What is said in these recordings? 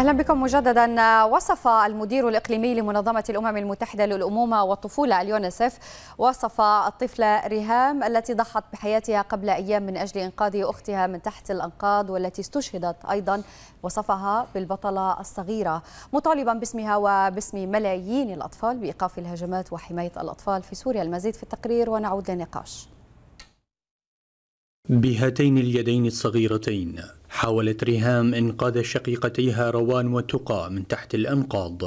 أهلا بكم مجددا. وصف المدير الإقليمي لمنظمة الأمم المتحدة للأمومة والطفولة اليونيسف وصف الطفلة ريهام التي ضحت بحياتها قبل أيام من أجل إنقاذ أختها من تحت الأنقاض والتي استشهدت أيضا. وصفها بالبطلة الصغيرة مطالبا باسمها وباسم ملايين الأطفال بإيقاف الهجمات وحماية الأطفال في سوريا. المزيد في التقرير ونعود للنقاش. بهاتين اليدين الصغيرتين. حاولت ريهام إنقاذ شقيقتيها روان وتقى من تحت الأنقاض.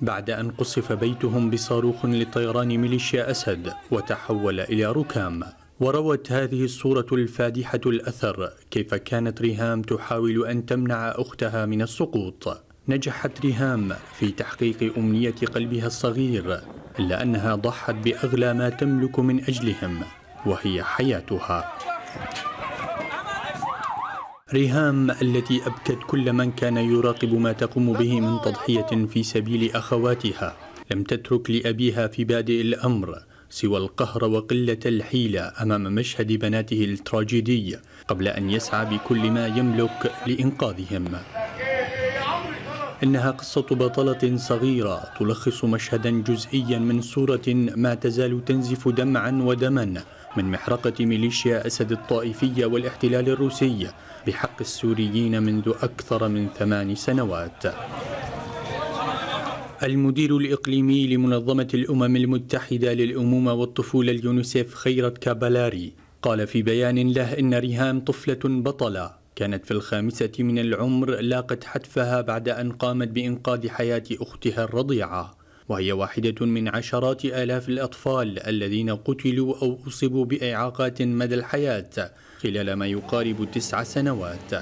بعد أن قصف بيتهم بصاروخ لطيران ميليشيا أسد وتحول إلى ركام. وروت هذه الصورة الفادحة الأثر كيف كانت ريهام تحاول أن تمنع أختها من السقوط. نجحت ريهام في تحقيق أمنية قلبها الصغير إلا أنها ضحت بأغلى ما تملك من أجلهم وهي حياتها. ريهام التي أبكت كل من كان يراقب ما تقوم به من تضحية في سبيل أخواتها. لم تترك لأبيها في بادئ الأمر سوى القهر وقلة الحيلة أمام مشهد بناته التراجيدي قبل أن يسعى بكل ما يملك لإنقاذهم. إنها قصة بطلة صغيرة تلخص مشهدا جزئيا من صورة ما تزال تنزف دمعا ودما من محرقة ميليشيا أسد الطائفية والاحتلال الروسي بحق السوريين منذ أكثر من ثمان سنوات. المدير الإقليمي لمنظمة الأمم المتحدة للأمومة والطفولة اليونيسيف خيرت كابالاري قال في بيان له إن ريهام طفلة بطلة كانت في الخامسة من العمر لاقت حتفها بعد أن قامت بإنقاذ حياة أختها الرضيعة. وهي واحدة من عشرات آلاف الأطفال الذين قتلوا أو أصيبوا بإعاقات مدى الحياة خلال ما يقارب تسع سنوات.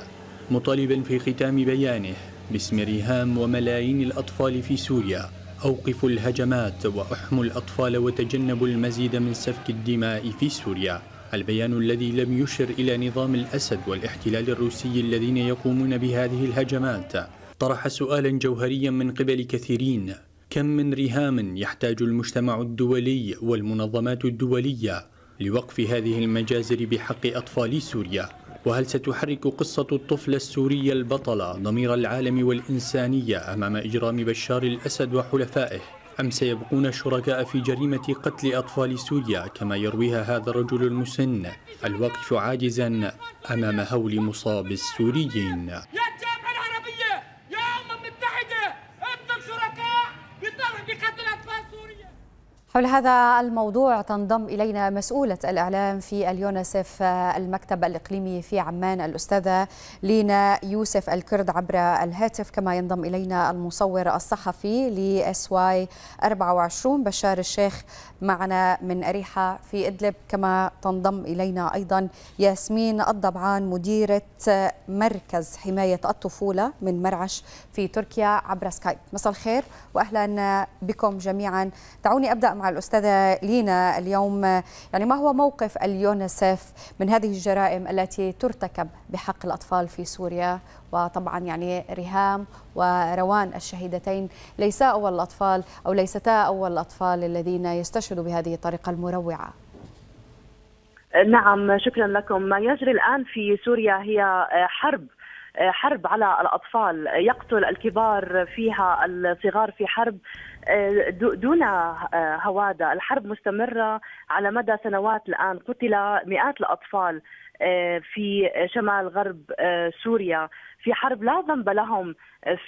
مطالبا في ختام بيانه باسم ريهام وملايين الأطفال في سوريا أوقفوا الهجمات وأحموا الأطفال وتجنبوا المزيد من سفك الدماء في سوريا. البيان الذي لم يشر إلى نظام الأسد والاحتلال الروسي الذين يقومون بهذه الهجمات. طرح سؤالا جوهريا من قبل كثيرين. كم من رهام يحتاج المجتمع الدولي والمنظمات الدولية لوقف هذه المجازر بحق أطفال سوريا؟ وهل ستحرك قصة الطفل السوري البطلة ضمير العالم والإنسانية أمام إجرام بشار الأسد وحلفائه؟ أم سيبقون شركاء في جريمة قتل أطفال سوريا كما يرويها هذا الرجل المسن الواقف عاجزا أمام هول مصاب السوريين؟ حول هذا الموضوع تنضم إلينا مسؤولة الإعلام في اليونسف المكتب الإقليمي في عمان الأستاذة لينا يوسف الكرد عبر الهاتف. كما ينضم إلينا المصور الصحفي ل SY 24 بشار الشيخ معنا من أريحة في إدلب. كما تنضم إلينا أيضا ياسمين الضبعان مديرة مركز حماية الطفولة من مرعش في تركيا عبر سكايب. مساء الخير وأهلا بكم جميعا. دعوني أبدأ مع الأستاذة لينا اليوم. يعني ما هو موقف اليونسف من هذه الجرائم التي ترتكب بحق الأطفال في سوريا؟ وطبعا يعني ريهام وروان الشهيدتين ليسا أول الأطفال أو ليستا أول الأطفال الذين يستشهدوا بهذه الطريقة المروعة. نعم شكرا لكم. ما يجري الآن في سوريا هي حرب حرب على الأطفال. يقتل الكبار فيها الصغار في حرب. دون هوادة الحرب مستمرة على مدى سنوات الآن. قتل مئات الأطفال في شمال غرب سوريا. في حرب لا ذنب لهم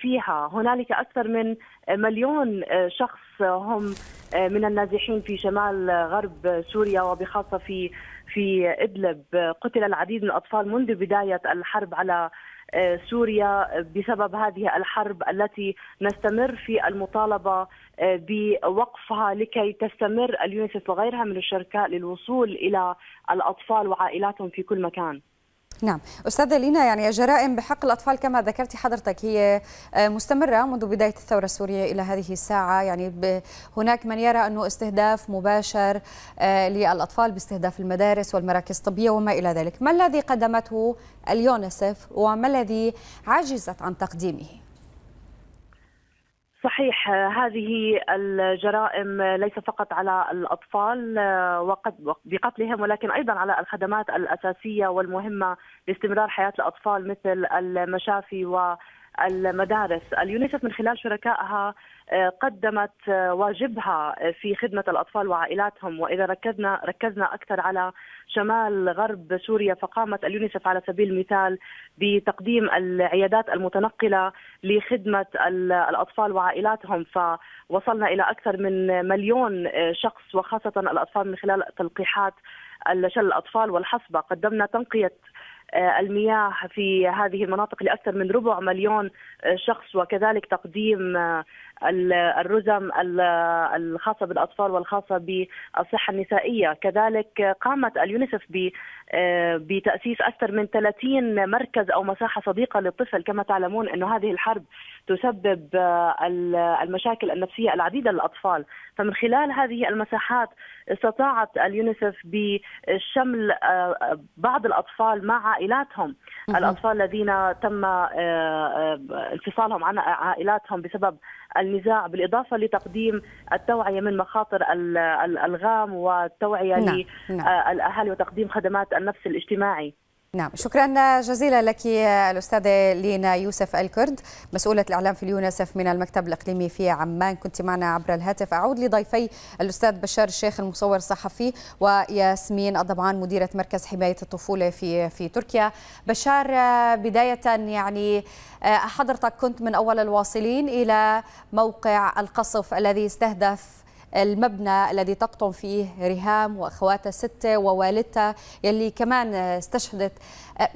فيها. هنالك أكثر من مليون شخص هم من النازحين في شمال غرب سوريا وبخاصة في في إدلب. قتل العديد من الأطفال منذ بداية الحرب على سوريا. بسبب هذه الحرب التي نستمر في المطالبة بوقفها لكي تستمر اليونيسف وغيرها من الشركاء للوصول إلى الأطفال وعائلاتهم في كل مكان. نعم أستاذة لينا يعني الجرائم بحق الأطفال كما ذكرت حضرتك هي مستمرة منذ بداية الثورة السورية إلى هذه الساعة يعني هناك من يرى أنه استهداف مباشر للأطفال باستهداف المدارس والمراكز الطبية وما إلى ذلك ما الذي قدمته اليونسف وما الذي عجزت عن تقديمه؟ صحيح هذه الجرائم ليس فقط على الأطفال وقد بقتلهم ولكن أيضا على الخدمات الأساسية والمهمة لاستمرار حياة الأطفال مثل المشافي و المدارس اليونيسف من خلال شركائها قدمت واجبها في خدمة الأطفال وعائلاتهم. وإذا ركزنا ركزنا أكثر على شمال غرب سوريا فقامت اليونيسف على سبيل المثال بتقديم العيادات المتنقلة لخدمة الأطفال وعائلاتهم. فوصلنا إلى أكثر من مليون شخص وخاصة الأطفال من خلال تلقيحات شل الأطفال والحصبة. قدمنا تنقية آه، المياه في هذه المناطق لأكثر من ربع مليون آه، شخص وكذلك تقديم آه، الرزم الخاصة بالأطفال والخاصة بالصحة النسائية. كذلك قامت اليونيسف بتأسيس أكثر من 30 مركز أو مساحة صديقة للطفل. كما تعلمون أن هذه الحرب تسبب المشاكل النفسية العديدة للأطفال. فمن خلال هذه المساحات استطاعت اليونيسف بشمل بعض الأطفال مع عائلاتهم. الأطفال الذين تم انفصالهم عن عائلاتهم بسبب النزاع بالإضافة لتقديم التوعية من مخاطر الألغام والتوعية نعم. للأهالي نعم. وتقديم خدمات النفس الاجتماعي نعم شكرا جزيلا لك الأستاذة لينا يوسف الكرد مسؤولة الإعلام في اليونسف من المكتب الإقليمي في عمان. كنت معنا عبر الهاتف. أعود لضيفي الأستاذ بشار الشيخ المصور الصحفي وياسمين الضبعان مديرة مركز حماية الطفولة في في تركيا. بشار بداية يعني حضرتك كنت من أول الواصلين إلى موقع القصف الذي استهدف المبنى الذي تقطن فيه ريهام واخواتها سته ووالدتها يلي كمان استشهدت.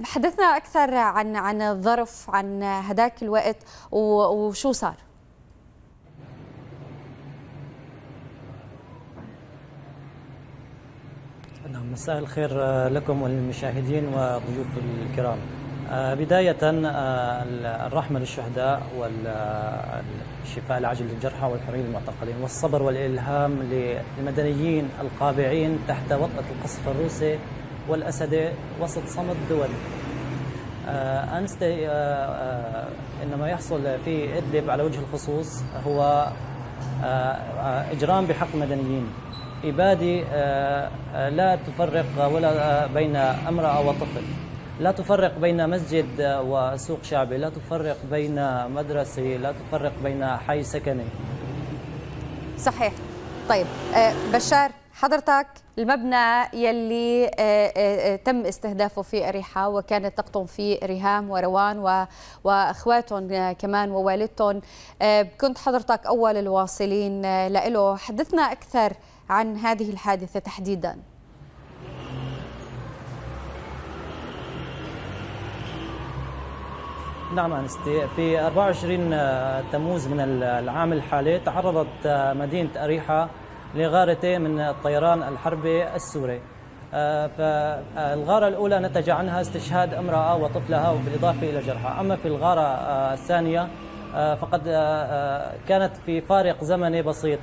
حدثنا أكثر عن عن الظرف عن هذاك الوقت وشو صار؟ نعم مساء الخير لكم وللمشاهدين وضيوف الكرام. بداية آه، الرحمة للشهداء والشفاء العاجل للجرحى والحرية للمعتقلين والصبر والإلهام للمدنيين القابعين تحت وطأة القصف الروسي والأسدي وسط صمت دول آه، أنستي إنما يحصل في إدلب على وجه الخصوص هو إجرام بحق المدنيين إبادة لا تفرق ولا بين أمرأة وطفل. لا تفرق بين مسجد وسوق شعبي لا تفرق بين مدرسة لا تفرق بين حي سكني. صحيح. طيب آه، بشار حضرتك المبنى يلي آه، آه، تم استهدافه في أريحة وكانت تقطن فيه ريهام وروان وأخواتهم كمان ووالدتهم. كنت حضرتك أول الواصلين له حدثنا أكثر عن هذه الحادثة تحديداً. نعم أنستي في 24 آه، تموز من العام الحالي تعرضت آه، مدينة أريحة لغارتين من الطيران الحربي السوري. آه، فالغارة الأولى نتج عنها استشهاد امرأة وطفلها وبالإضافة إلى جرحى. أما في الغارة الثانية فقد كانت في فارق زمني بسيط.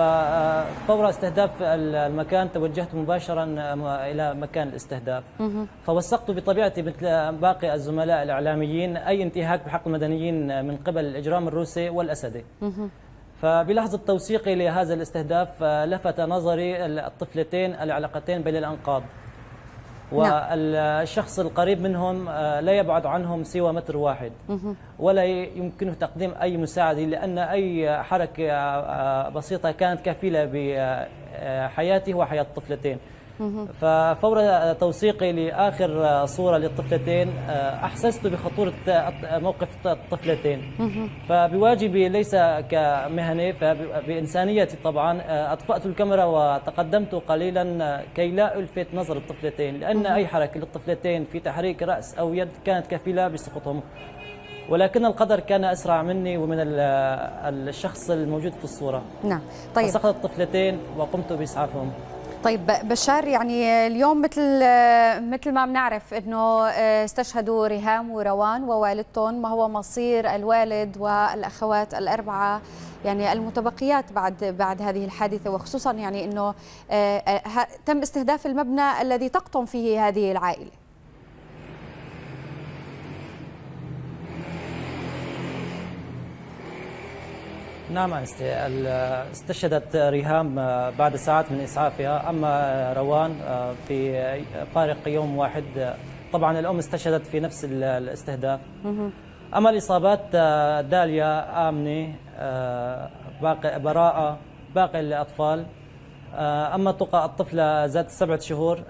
ففور استهداف المكان توجهت مباشرا إلى مكان الاستهداف. فوثقت بطبيعتي مثل باقي الزملاء الإعلاميين أي انتهاك بحق المدنيين من قبل الإجرام الروسي والأسدي. فبلحظة توثيقي لهذا الاستهداف لفت نظري الطفلتين العلاقتين بين الأنقاض. والشخص القريب منهم آه، لا يبعد عنهم سوى متر واحد. ولا يمكنه تقديم أي مساعدة لأن أي حركة آه، بسيطة كانت كفيلة بحياته وحياة الطفلتين ففور توثيقي لآخر صورة للطفلتين آه، أحسست بخطورة موقف الطفلتين. فبواجبي ليس كمهني فبإنسانيتي طبعا آه، أطفأت الكاميرا وتقدمت قليلا كي لا ألفت نظر الطفلتين لأن أي حركة للطفلتين في تحريك رأس أو يد كانت كفيلة بسقوطهم. ولكن القدر كان أسرع مني ومن الشخص الموجود في الصورة. نعم. طيب. فسقط الطفلتين وقمت بإسعافهم. طيب بشار يعني اليوم مثل مثل ما بنعرف إنه آه، استشهدوا ريهام وروان ووالدتهم ما هو مصير الوالد والأخوات الأربعة يعني المتبقيات بعد بعد هذه الحادثة وخصوصا يعني إنه آه، آه، تم استهداف المبنى الذي تقطن فيه هذه العائلة. نعم استشهدت ريهام آه، بعد ساعات من إسعافها. أما روان آه، في فارق يوم واحد طبعا الأم استشهدت في نفس الاستهداف. أما الإصابات داليا آمنة باقي براءة باقي الأطفال. أما تقى الطفلة ذات السبعة شهور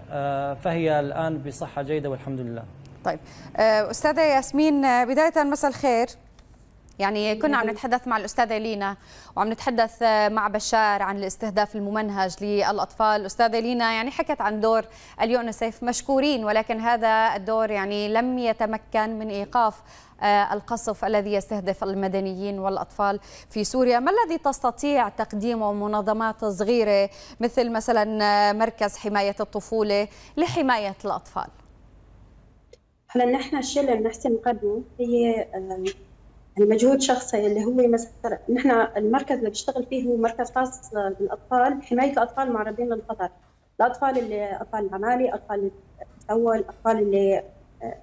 فهي الآن بصحة جيدة والحمد لله. طيب. أستاذة ياسمين بداية مساء الخير. يعني كنا عم نتحدث مع الأستاذة لينا وعم نتحدث مع بشار عن الاستهداف الممنهج للأطفال. الأستاذة لينا يعني حكت عن دور اليونسيف مشكورين ولكن هذا الدور يعني لم يتمكن من إيقاف القصف الذي يستهدف المدنيين والأطفال في سوريا. ما الذي تستطيع تقديمه منظمات صغيرة مثل مثلا مركز حماية الطفولة لحماية الأطفال؟ هلا نحن الشيء اللي بنحسن نقدمه هي مجهود شخصي اللي هو مثلا نحن المركز اللي بيشتغل فيه هو مركز خاص بالأطفال حماية الأطفال المعرضين للخطر الأطفال اللي أطفال العمالي أطفال الأول الاطفال اللي آه،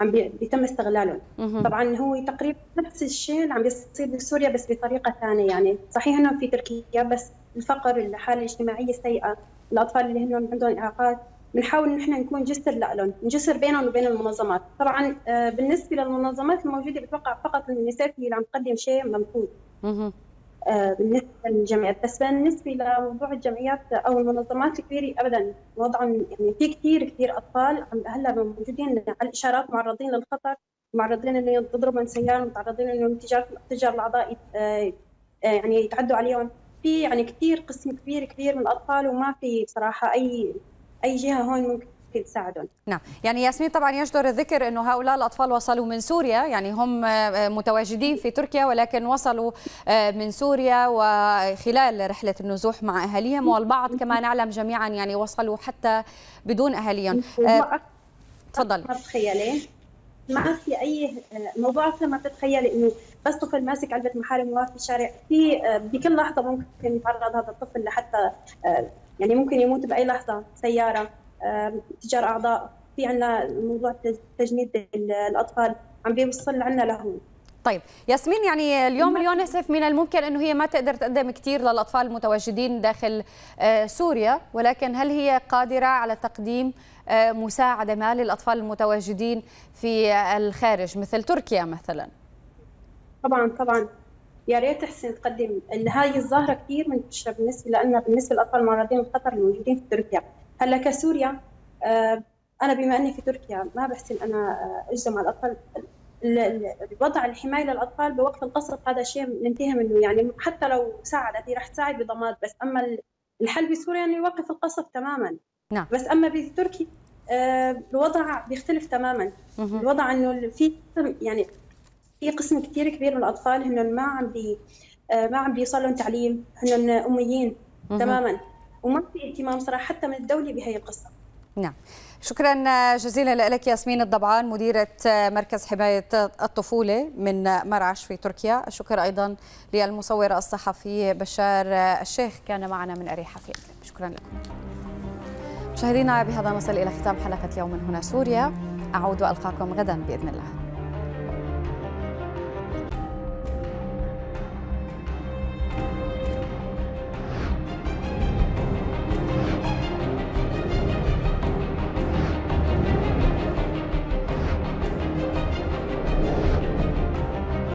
عم بيتم استغلالهم. طبعا هو تقريبا نفس الشيء اللي عم بيصير بسوريا بس بطريقة ثانية. يعني صحيح إنه في تركيا بس الفقر الحالة الاجتماعية السيئه الأطفال اللي هن عندهم إعاقات بنحاول نحن نكون جسر لهم نجسر بينهم وبين المنظمات. طبعا آه، بالنسبة للمنظمات الموجودة بتوقع فقط هي اللي عم تقدم شيء ممحوظ آه، بالنسبة للجمعيات. بس بالنسبة لموضوع الجمعيات أو المنظمات الكبيرة ابدا وضعهم يعني في كثير كثير أطفال هلأ موجودين على الإشارات معرضين للخطر معرضين إنه يضربوا من سيارة متعرضين إنه تجار تجار الأعضاء آه، يعني يتعدوا عليهم. في يعني كثير قسم كبير كبير من الأطفال وما في بصراحة أي أي جهة هون ممكن تساعدهم. نعم. يعني ياسمين طبعا يجدر الذكر إنه هؤلاء الأطفال وصلوا من سوريا. يعني هم آه، متواجدين في تركيا ولكن وصلوا آه، من سوريا وخلال رحلة النزوح مع أهاليهم. والبعض كما نعلم جميعا يعني وصلوا حتى بدون أهاليهم. آه، تفضل. ما تتخيلي ما في أي موضوع ما تتخيلي إنه بس طفل ماسك علبة محارم واقف في الشارع. في بكل لحظة ممكن يتعرض هذا الطفل لحتى يعني ممكن يموت بأي لحظة. سيارة تجار أعضاء. في عندنا موضوع تجنيد الأطفال. عم بيوصل عنا لهون طيب ياسمين يعني اليوم اليونسف من الممكن إنه هي ما تقدر تقدم كثير للأطفال المتواجدين داخل آه، سوريا ولكن هل هي قادرة على تقديم آه، مساعدة ما للأطفال المتواجدين في الخارج مثل تركيا مثلا؟ طبعا طبعا. يا ريت تحسن تقدم. هاي الظاهرة كثير منتشره بالنسبة لنا بالنسبة للأطفال المعرضين للخطر الموجودين في تركيا. هلأ كسوريا آه، أنا بما إني في تركيا ما بحسن أنا آه، اجزم على الأطفال. الوضع الحماية للأطفال بوقت القصف هذا شيء ننتهي منه. يعني حتى لو ساعدت هي رح تساعد بضماد بس أما الحل بسوريا إنه يوقف القصف تماما. نعم. بس أما بتركيا آه، الوضع بيختلف تماما. الوضع إنه في يعني في قسم كثير كبير من الأطفال هن ما عم بي ما عم بيوصل لهم تعليم هن أميين تماما. وما في اهتمام صراحة حتى من الدولة بهي القصة. نعم. شكرا جزيلا لك ياسمين الضبعان مديرة مركز حماية الطفولة من مرعش في تركيا. الشكر أيضا للمصور الصحفي بشار الشيخ كان معنا من أريحة في إدلب شكرا لكم مشاهدينا بهذا نصل إلى ختام حلقة يوم هنا سوريا. أعود وألقاكم غدا بإذن الله.